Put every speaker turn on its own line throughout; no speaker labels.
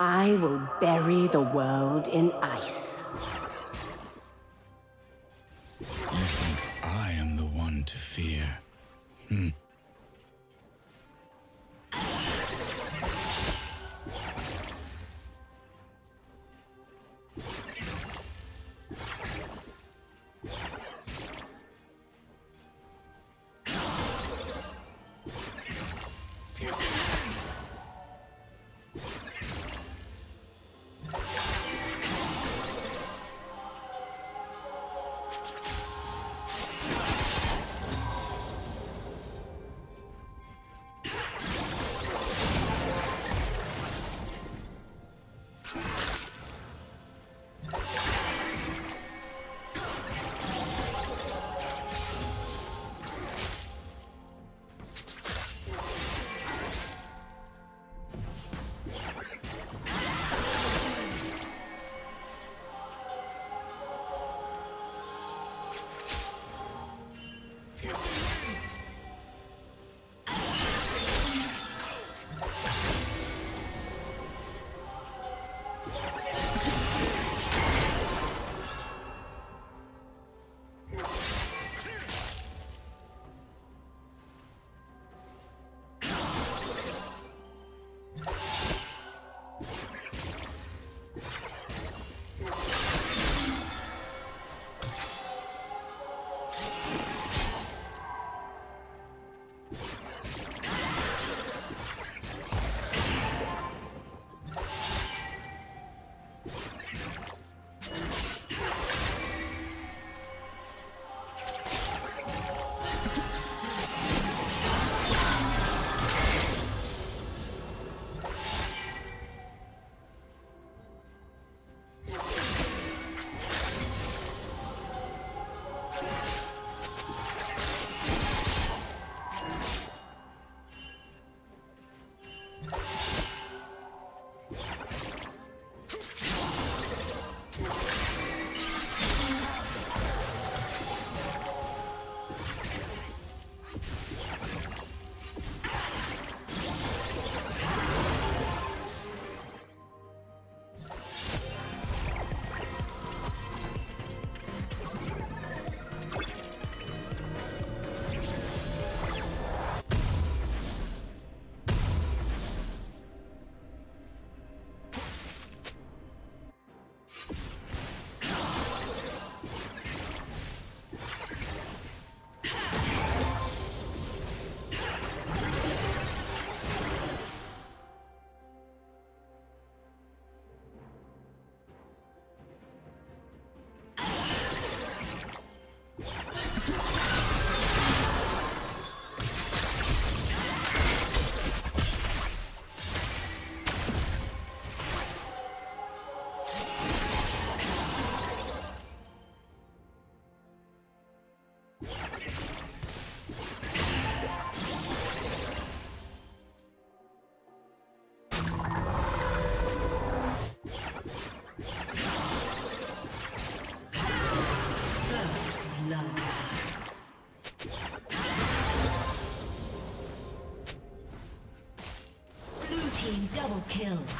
I will bury the world in ice.
You think I am the one to fear? Hmm.
Kill.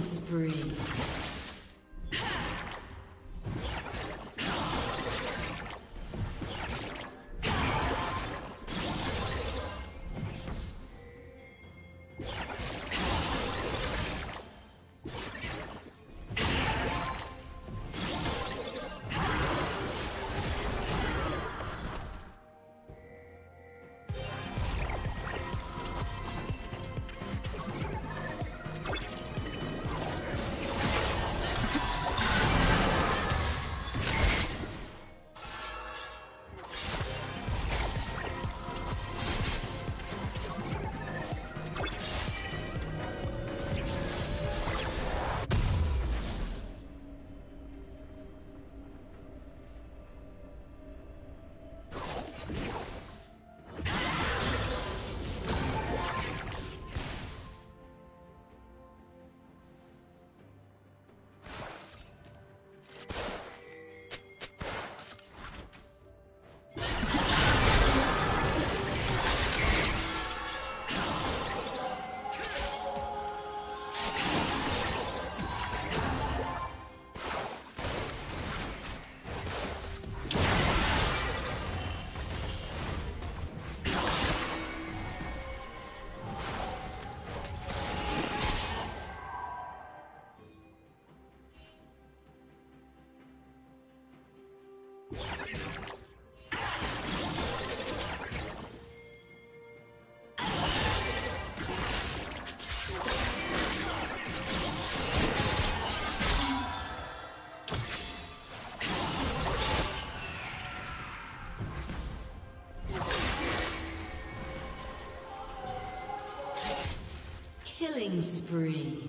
Spree. Killing spree.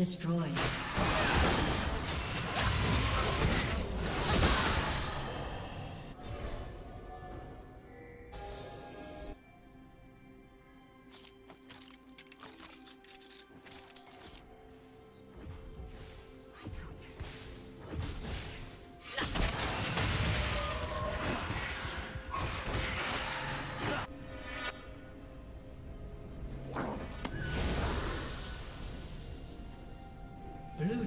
Destroyed.